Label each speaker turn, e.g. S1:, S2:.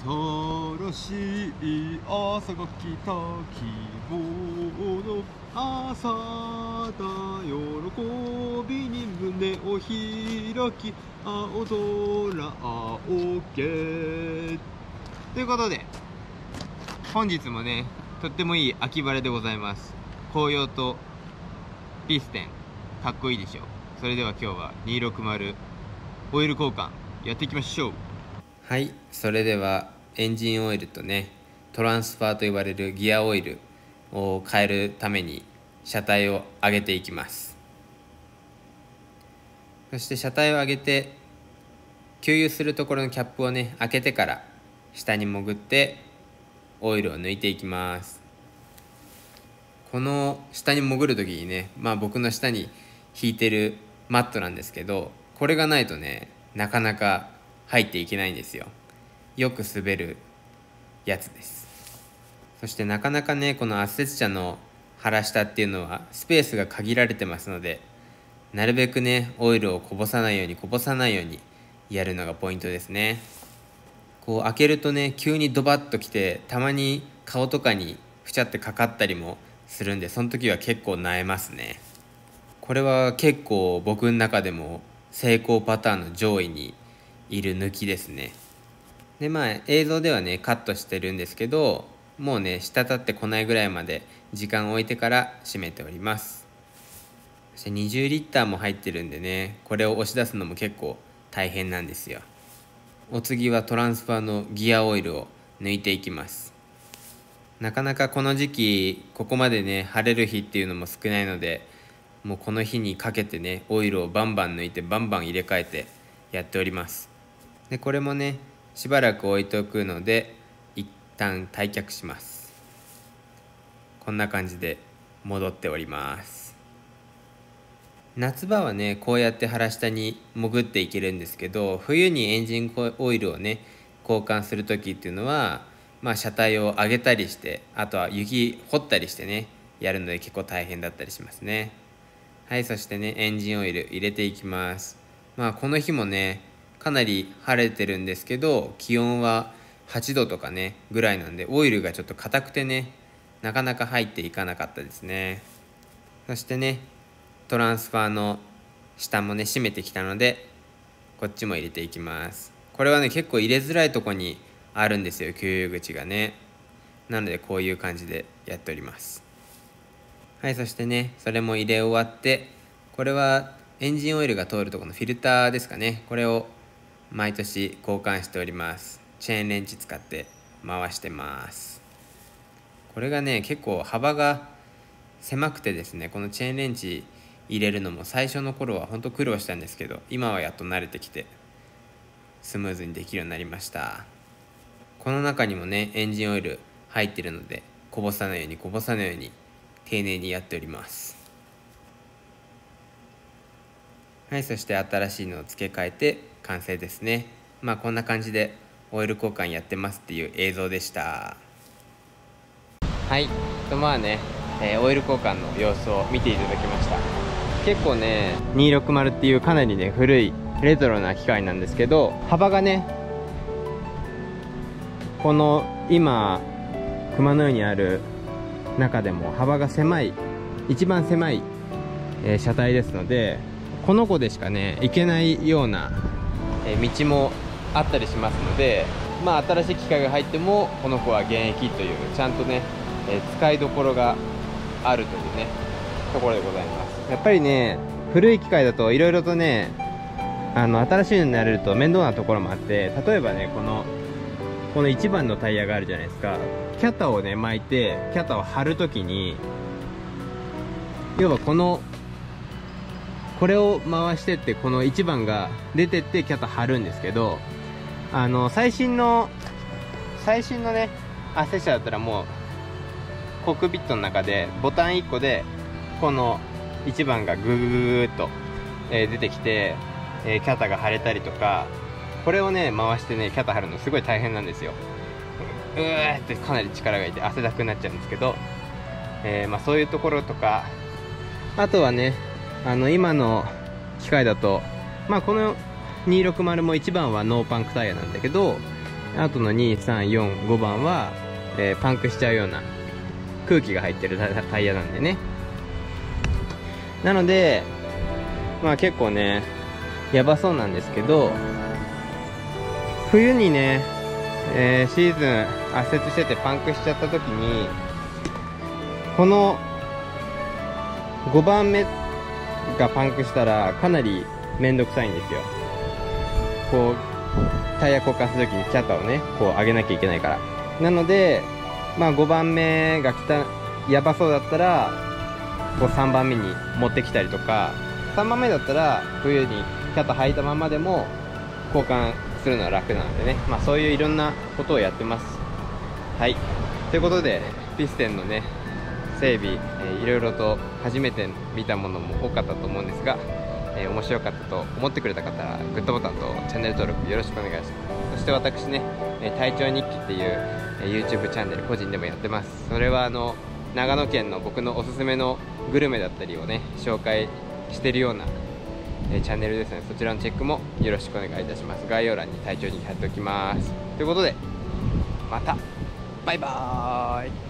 S1: 新しい朝が来た希望の朝だ喜びに胸を開き青空青けということで本日もねとってもいい秋晴れでございます。紅葉とピステンかっこいいでしょ。うそれでは今日は260オイル交換やっていきましょう。はいそれではエンジンオイルとねトランスファーと呼ばれるギアオイルを変えるために車体を上げていきます。そして車体を上げて給油するところのキャップをね開けてから下に潜ってオイルを抜いていきます。この下に潜る時にねまあ僕の下に引いてるマットなんですけどこれがないとねなかなか入っていけないんですよ。よく滑るやつです。そしてなかなかねこの圧雪車の腹下っていうのはスペースが限られてますのでなるべくねオイルをこぼさないようにこぼさないようにやるのがポイントですね。こう開けるとね急にドバッときてたまに顔とかにふちゃってかかったりもするんでその時は結構萎えますね。これは結構僕の中でも成功パターンの上位にいる抜きですね。でまあ映像ではねカットしてるんですけどもうね滴ってこないぐらいまで時間を置いてから締めております。そして20リッターも入ってるんでねこれを押し出すのも結構大変なんですよ。お次はトランスファーのギアオイルを抜いていきます。なかなかこの時期ここまでね晴れる日っていうのも少ないのでもうこの日にかけてねオイルをバンバン抜いてバンバン入れ替えてやっております。でこれもねしばらく置いておくので一旦退却します。こんな感じで戻っております。夏場はねこうやって腹下に潜っていけるんですけど冬にエンジンオイルをね交換する時っていうのはまあ車体を上げたりしてあとは雪掘ったりしてねやるので結構大変だったりしますね。はいそしてねエンジンオイル入れていきます。まあこの日もねかなり晴れてるんですけど気温は8度とかねぐらいなんでオイルがちょっと硬くてねなかなか入っていかなかったですね。そしてねトランスファーの下もね締めてきたのでこっちも入れていきます。これはね結構入れづらいとこにあるんですよ給油口がね。なのでこういう感じでやっております。はいそしてねそれも入れ終わってこれはエンジンオイルが通るとこのフィルターですかね。これを毎年交換しております。チェーンレンチ使って回してます。これがね結構幅が狭くてですねこのチェーンレンチ入れるのも最初の頃は本当苦労したんですけど今はやっと慣れてきてスムーズにできるようになりました。この中にもねエンジンオイル入ってるのでこぼさないようにこぼさないように丁寧にやっております。はいそして新しいのを付け替えて完成ですね。まあこんな感じでオイル交換やってますっていう映像でした。はいとまあね、えー、オイル交換の様子を見ていただきました。結構ね260っていうかなりね古いレトロな機械なんですけど幅がねこの今熊のようにある中でも幅が狭い一番狭い、えー、車体ですのでこの子でしかね行けないような、道もあったりしますのでまあ新しい機械が入ってもこの子は現役というちゃんとね、使いどころがあるというねところでございます。やっぱりね古い機械だといろいろとねあの新しいのになれると面倒なところもあって例えばねこのこの1番のタイヤがあるじゃないですか。キャタをね巻いてキャタを張るときに要はこのこれを回してってこの1番が出てってキャタ張るんですけどあの最新の最新のねアセ車だったらもうコックピットの中でボタン1個でこの1番がググググっと、え、出てきて、え、キャタが張れたりとかこれをね回してねキャタ張るのすごい大変なんですよ。うーってかなり力がいて汗だくになっちゃうんですけど、えー、ま、そういうところとかあとはねあの今の機械だとまあこの260も1番はノーパンクタイヤなんだけどあとの2345番は、えーパンクしちゃうような空気が入ってるタイヤなんでね。なのでまあ結構ねやばそうなんですけど冬にね、えーシーズン圧雪しててパンクしちゃった時にこの5番目がパンクしたらかなり面倒くさいんですよ。こうタイヤ交換する時にキャタをねこう上げなきゃいけないから。なのでまあ5番目が来たやばそうだったらこう3番目に持ってきたりとか。3番目だったら冬にキャタ履いたままでも交換するのは楽なのでね。まあそういういろんなことをやってます。はい。ということでピステンのね整備、えーいろいろと初めて見たものも多かったと思うんですが、えー面白かったと思ってくれた方はグッドボタンとチャンネル登録よろしくお願いします。そして私ね「体調日記」っていう、え YouTube チャンネル個人でもやってます。それはあの長野県の僕のおすすめのグルメだったりをね紹介してるような、えチャンネルですのでそちらのチェックもよろしくお願いいたします。概要欄に体調日記貼っておきます。ということでまた。バイバーイ。